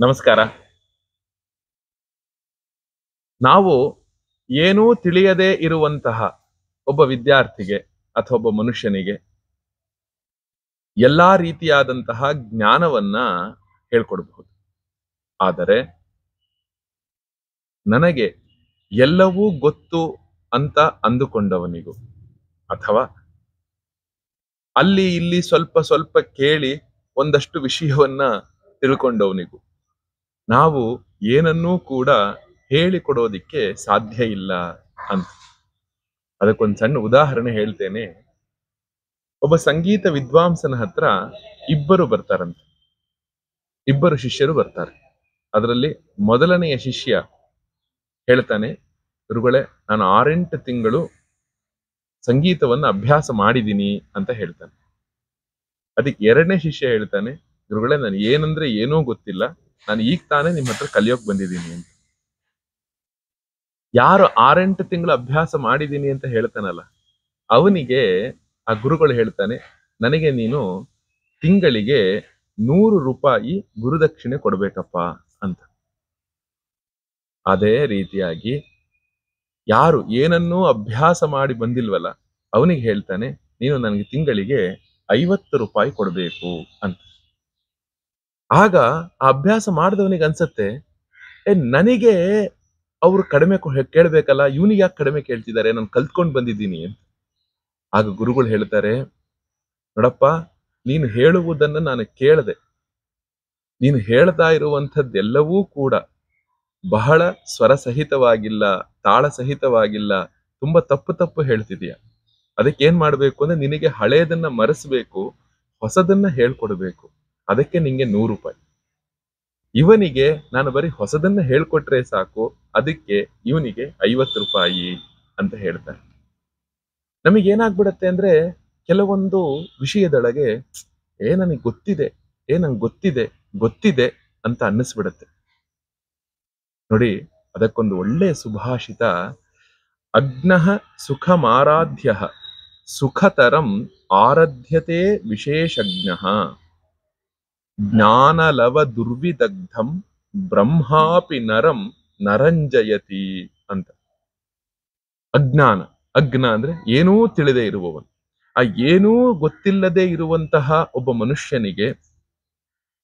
ನಮಸ್ಕಾರ. ನಾವು ಏನೂ ತಿಳಿಯದೇ ಇರುವಂತಹ ಒಬ್ಬ ವಿದ್ಯಾರ್ಥಿಗೆ ಅಥವಾ ಒಬ್ಬ ಮನುಷ್ಯನಿಗೆ ಎಲ್ಲಾ ರೀತಿಯಾದಂತಹ ಜ್ಞಾನವನ್ನ ಹೇಳ್ಕೊಡ್ಬಹುದು. ಆದರೆ ನನಗೆ ಎಲ್ಲವೂ ಗೊತ್ತು ಅಂತ ಅಂದುಕೊಂಡವನಿಗೂ ಅಥವಾ ಅಲ್ಲಿ ಇಲ್ಲಿ ಸ್ವಲ್ಪ ಸ್ವಲ್ಪ ಕೇಳಿ ಒಂದಷ್ಟು ವಿಷಯವನ್ನ ತಿಳ್ಕೊಂಡವನಿಗೂ. ನಾವು ಏನನ್ನೂ ಕೂಡ ಹೇಳಿಕೊಡೋದಿಕ್ಕೆ ಸಾಧ್ಯ ಇಲ್ಲ ಅಂತ. ಅದಕ್ಕೊಂದು ಸಣ್ಣ ಉದಾಹರಣೆ ಹೇಳ್ತೇನೆ. ಒಬ್ಬ ಸಂಗೀತ ವಿದ್ವಾಂಸನ ಹತ್ರ ಇಬ್ಬರು ಬರ್ತಾರಂತೆ. ಇಬ್ಬರು ಶಿಷ್ಯರು ಬರ್ತಾರೆ. ಅದರಲ್ಲಿ ಮೊದಲನೆಯ ಶಿಷ್ಯ ಹೇಳ್ತಾನೆ, ಗುರುಗಳೇ, ನಾನು ಆರೆಂಟು ತಿಂಗಳು ಸಂಗೀತವನ್ನ ಅಭ್ಯಾಸ ಮಾಡಿದ್ದೀನಿ ಅಂತ ಹೇಳ್ತಾನೆ. ಅದಕ್ಕೆ ಎರಡನೇ ಶಿಷ್ಯ ಹೇಳ್ತಾನೆ, ಗುರುಗಳೇ, ನಾನು ಏನಂದ್ರೆ ಏನೂ ಗೊತ್ತಿಲ್ಲ, ನಾನು ಈಗ ತಾನೇ ನಿಮ್ಮ ಹತ್ರ ಕಲಿಯೋಕ್ ಬಂದಿದ್ದೀನಿ ಅಂತ. ಯಾರು ಆರೆಂಟು ತಿಂಗಳು ಅಭ್ಯಾಸ ಮಾಡಿದ್ದೀನಿ ಅಂತ ಹೇಳ್ತಾನಲ್ಲ, ಅವನಿಗೆ ಆ ಗುರುಗಳು ಹೇಳ್ತಾನೆ, ನನಗೆ ನೀನು ತಿಂಗಳಿಗೆ ನೂರು ರೂಪಾಯಿ ಗುರುದಕ್ಷಿಣೆ ಕೊಡ್ಬೇಕಪ್ಪ ಅಂತ. ಅದೇ ರೀತಿಯಾಗಿ ಯಾರು ಏನನ್ನೂ ಅಭ್ಯಾಸ ಮಾಡಿ ಬಂದಿಲ್ವಲ್ಲ, ಅವನಿಗೆ ಹೇಳ್ತಾನೆ, ನೀನು ನನಗೆ ತಿಂಗಳಿಗೆ ಐವತ್ತು ರೂಪಾಯಿ ಕೊಡಬೇಕು ಅಂತ. ಆಗ ಆ ಅಭ್ಯಾಸ ಮಾಡಿದವನಿಗೆ ಅನ್ಸತ್ತೆ, ಏ, ನನಗೆ ಅವರು ಕಡಿಮೆ ಕೇಳಬೇಕಲ್ಲ, ಇವನಿಗೆ ಯಾಕೆ ಕಡಿಮೆ ಕೇಳ್ತಿದ್ದಾರೆ ನಾನು ಕಲ್ತ್ಕೊಂಡು ಬಂದಿದ್ದೀನಿ ಅಂತ. ಆಗ ಗುರುಗಳು ಹೇಳ್ತಾರೆ, ನೋಡಪ್ಪ, ನೀನು ಹೇಳುವುದನ್ನ ನಾನು ಕೇಳದೆ. ನೀನು ಹೇಳ್ತಾ ಇರುವಂಥದ್ದೆಲ್ಲವೂ ಕೂಡ ಬಹಳ ಸ್ವರ ಸಹಿತವಾಗಿಲ್ಲ ತಾಳ ಸಹಿತವಾಗಿಲ್ಲ ತುಂಬಾ ತಪ್ಪು ತಪ್ಪು ಹೇಳ್ತಿದೀಯ. ಅದಕ್ಕೆ ಏನ್ ಮಾಡ್ಬೇಕು ಅಂದ್ರೆ ನಿನಗೆ ಹಳೆಯದನ್ನ ಮರೆಸಬೇಕು, ಹೊಸದನ್ನ ಹೇಳ್ಕೊಡ್ಬೇಕು. ಅದಕ್ಕೆ ನಿಂಗೆ ನೂರು ರೂಪಾಯಿ. ಇವನಿಗೆ ನಾನು ಬರೀ ಹೊಸದನ್ನ ಹೇಳ್ಕೊಟ್ರೆ ಸಾಕು, ಅದಕ್ಕೆ ಇವನಿಗೆ ಐವತ್ತು ರೂಪಾಯಿ ಅಂತ ಹೇಳ್ತಾರೆ. ನಮಗೆ ಏನಾಗ್ಬಿಡತ್ತೆ ಅಂದ್ರೆ ಕೆಲವೊಂದು ವಿಷಯದೊಳಗೆ, ಏ ನನಗೆ ಗೊತ್ತಿದೆ, ಏ ನಂಗೆ ಗೊತ್ತಿದೆ ಗೊತ್ತಿದೆ ಅಂತ ಅನ್ನಿಸ್ಬಿಡತ್ತೆ. ನೋಡಿ, ಅದಕ್ಕೊಂದು ಒಳ್ಳೆಯ ಸುಭಾಷಿತ, ಅಗ್ನಃ ಸುಖಮಾರಾಧ್ಯ. ಸುಖತರಂ ಆರಧ್ಯತೆ ವಿಶೇಷಜ್ಞ ಜ್ಞಾನಲವ ದುರ್ವಿದಗ್ಧಂ ಬ್ರಹ್ಮಾಪಿ ನರಂ ನರಂಜಯತಿ ಅಂತ। ಅಜ್ಞಾನ ಅಜ್ಞ ಅಂದ್ರೆ ಏನೂ ತಿಳಿದೇ ಇರುವವನು। ಆ ಏನೂ ಗೊತ್ತಿಲ್ಲದೆ ಇರುವಂತಹ ಒಬ್ಬ ಮನುಷ್ಯನಿಗೆ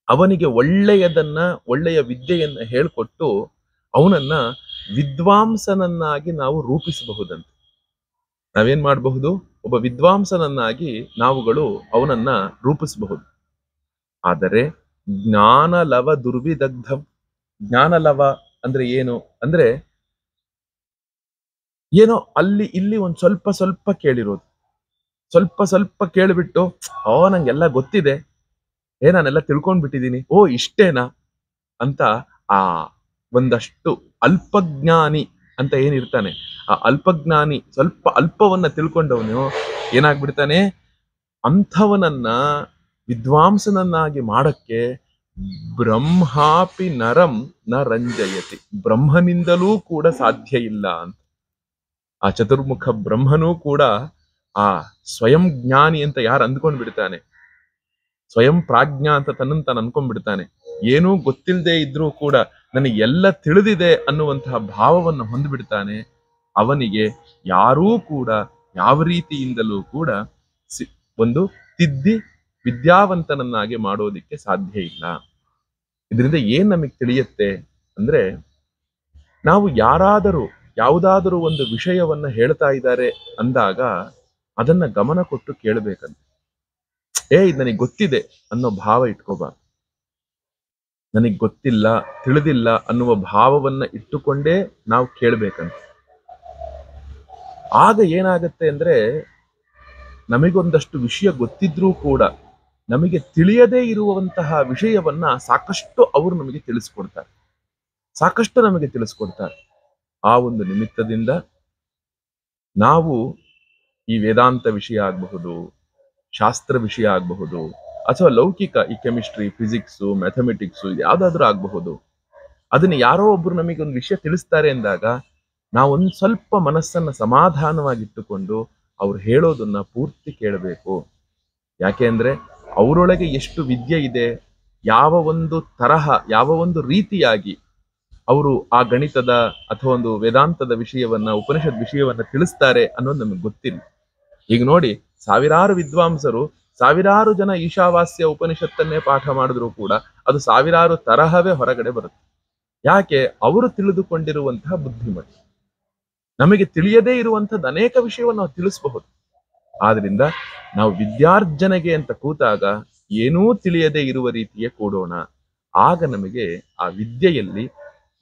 ಅವನಿಗೆ ಒಳ್ಳೆಯದನ್ನ, ಒಳ್ಳೆಯ ವಿದ್ಯೆಯನ್ನ ಹೇಳ್ಕೊಟ್ಟು ಅವನನ್ನ ವಿದ್ವಾಂಸನನ್ನಾಗಿ ನಾವು ರೂಪಿಸಬಹುದಂತೆ। ನಾವೇನ್ ಮಾಡಬಹುದು? ಒಬ್ಬ ವಿದ್ವಾಂಸನನ್ನಾಗಿ ನಾವುಗಳು ಅವನನ್ನ ರೂಪಿಸಬಹುದು. ಆದರೆ ಜ್ಞಾನಲವ ದುರ್ವಿದಗ್ಧಂ. ಜ್ಞಾನಲವ ಅಂದ್ರೆ ಏನು? ಅಂದ್ರೆ ಏನೋ ಅಲ್ಲಿ ಇಲ್ಲಿ ಒಂದ್ ಸ್ವಲ್ಪ ಸ್ವಲ್ಪ ಕೇಳಿರೋದು. ಸ್ವಲ್ಪ ಸ್ವಲ್ಪ ಕೇಳಿಬಿಟ್ಟು, ಓ, ನಂಗೆಲ್ಲ ಗೊತ್ತಿದೆ. ಏ, ನಾನೆಲ್ಲ ತಿಳ್ಕೊಂಡ್ಬಿಟ್ಟಿದ್ದೀನಿ ಓ, ಇಷ್ಟೇನಾ? ಅಂತ ಆ ಒಂದಷ್ಟು ಅಲ್ಪಜ್ಞಾನಿ ಅಂತ ಏನಿರ್ತಾನೆ. ಆ ಅಲ್ಪಜ್ಞಾನಿ, ಸ್ವಲ್ಪ ಅಲ್ಪವನ್ನ ತಿಳ್ಕೊಂಡವನು ಏನಾಗ್ಬಿಡ್ತಾನೆ? ಅಂಥವನನ್ನ ವಿದ್ವಾಂಸನನ್ನಾಗಿ ಮಾಡಕ್ಕೆ ಬ್ರಹ್ಮಾಪಿ ನರಂ ನ ರಂಜಯತಿ. ಬ್ರಹ್ಮನಿಂದಲೂ ಕೂಡ ಸಾಧ್ಯ ಇಲ್ಲ ಅಂತ. ಆ ಚತುರ್ಮುಖ ಬ್ರಹ್ಮನೂ ಕೂಡ ಆ ಸ್ವಯಂ ಜ್ಞಾನಿ ಅಂತ ಯಾರು ಅಂದ್ಕೊಂಡ್ ಬಿಡ್ತಾನೆ ಸ್ವಯಂ ಪ್ರಾಜ್ಞಾ ಅಂತ ತನ್ನನ್ನು ತಾನು ಅನ್ಕೊಂಡ್ಬಿಡ್ತಾನೆ. ಏನೂ ಗೊತ್ತಿಲ್ಲದೆ ಇದ್ರೂ ಕೂಡ ನನಗೆ ಎಲ್ಲ ತಿಳಿದಿದೆ ಅನ್ನುವಂತಹ ಭಾವವನ್ನು ಹೊಂದ್ಬಿಡ್ತಾನೆ. ಅವನಿಗೆ ಯಾರೂ ಕೂಡ ಯಾವ ರೀತಿಯಿಂದಲೂ ಕೂಡ ಒಂದು ತಿದ್ದಿ ವಿದ್ಯಾವಂತನನ್ನಾಗಿ ಮಾಡೋದಿಕ್ಕೆ ಸಾಧ್ಯ ಇಲ್ಲ. ಇದರಿಂದ ಏನ್ ನಮಗೆ ತಿಳಿಯುತ್ತೆ ಅಂದ್ರೆ, ನಾವು ಯಾರಾದರೂ, ಯಾವುದಾದರೂ ಒಂದು ವಿಷಯವನ್ನ ಹೇಳ್ತಾ ಇದ್ದಾರೆ ಅಂದಾಗ ಅದನ್ನ ಗಮನ ಕೊಟ್ಟು ಕೇಳಬೇಕಂತೆ. ಏ, ಇದು ನನಗೆ ಗೊತ್ತಿದೆ ಅನ್ನೋ ಭಾವ ಇಟ್ಕೋಬಾರ್ದು. ನನಗೆ ಗೊತ್ತಿಲ್ಲ, ತಿಳಿದಿಲ್ಲ ಅನ್ನುವ ಭಾವವನ್ನ ಇಟ್ಟುಕೊಂಡೇ ನಾವು ಕೇಳ್ಬೇಕಂತ. ಆಗ ಏನಾಗತ್ತೆ ಅಂದ್ರೆ ನಮಗೊಂದಷ್ಟು ವಿಷಯ ಗೊತ್ತಿದ್ರೂ ಕೂಡ ನಮಗೆ ತಿಳಿಯದೇ ಇರುವಂತಹ ವಿಷಯವನ್ನ ಸಾಕಷ್ಟು ಅವರು ನಮಗೆ ತಿಳಿಸ್ಕೊಡ್ತಾರೆ. ಸಾಕಷ್ಟು ನಮಗೆ ತಿಳಿಸ್ಕೊಡ್ತಾರೆ. ಆ ಒಂದು ನಿಮಿತ್ತದಿಂದ ನಾವು ಈ ವೇದಾಂತ ವಿಷಯ ಆಗಬಹುದು, ಶಾಸ್ತ್ರ ವಿಷಯ ಆಗಬಹುದು, ಅಥವಾ ಲೌಕಿಕ ಈ ಕೆಮಿಸ್ಟ್ರಿ, ಫಿಸಿಕ್ಸು, ಮ್ಯಾಥಮೆಟಿಕ್ಸು, ಯಾವುದಾದ್ರೂ ಆಗಬಹುದು. ಅದನ್ನ ಯಾರೋ ಒಬ್ರು ನಮಗೆ ಒಂದು ವಿಷಯ ತಿಳಿಸ್ತಾರೆ ಅಂದಾಗ ನಾವೊಂದು ಸ್ವಲ್ಪ ಮನಸ್ಸನ್ನ ಸಮಾಧಾನವಾಗಿಟ್ಟುಕೊಂಡು ಅವ್ರು ಹೇಳೋದನ್ನ ಪೂರ್ತಿ ಕೇಳಬೇಕು. ಯಾಕೆ ಅಂದ್ರೆ ಅವರೊಳಗೆ ಎಷ್ಟು ವಿದ್ಯೆ ಇದೆ, ಯಾವ ಒಂದು ತರಹ, ಯಾವ ಒಂದು ರೀತಿಯಾಗಿ ಅವರು ಆ ಗಣಿತದ ಅಥವಾ ಒಂದು ವೇದಾಂತದ ವಿಷಯವನ್ನ, ಉಪನಿಷತ್ ವಿಷಯವನ್ನ ತಿಳಿಸ್ತಾರೆ ಅನ್ನೋದು ನಮಗೆ ಗೊತ್ತಿಲ್ಲ. ಈಗ ನೋಡಿ, ಸಾವಿರಾರು ವಿದ್ವಾಂಸರು, ಸಾವಿರಾರು ಜನ ಈಶಾವಾಸ್ಯ ಉಪನಿಷತ್ತನ್ನೇ ಪಾಠ ಮಾಡಿದ್ರು ಕೂಡ ಅದು ಸಾವಿರಾರು ತರಹವೇ ಹೊರಗಡೆ ಬರುತ್ತೆ. ಯಾಕೆ? ಅವರು ತಿಳಿದುಕೊಂಡಿರುವಂತಹ ಬುದ್ಧಿಮತ್ತೆ ನಮಗೆ ತಿಳಿಯದೇ ಇರುವಂಥದ್ದು ಅನೇಕ ವಿಷಯವನ್ನು ನಾವು ತಿಳಿಸಬಹುದು. ಆದ್ರಿಂದ ನಾವು ವಿದ್ಯಾರ್ಜನೆಗೆ ಅಂತ ಕೂತಾಗ ಏನೂ ತಿಳಿಯದೇ ಇರುವ ರೀತಿಯೇ ಕೂಡೋಣ. ಆಗ ನಮಗೆ ಆ ವಿದ್ಯೆಯಲ್ಲಿ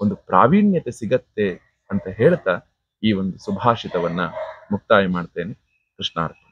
ಒಂದು ಪ್ರಾವೀಣ್ಯತೆ ಸಿಗತ್ತೆ ಅಂತ ಹೇಳ್ತಾ ಈ ಒಂದು ಸುಭಾಷಿತವನ್ನ ಮುಕ್ತಾಯ ಮಾಡ್ತೇನೆ. ಕೃಷ್ಣಾರ್ಥ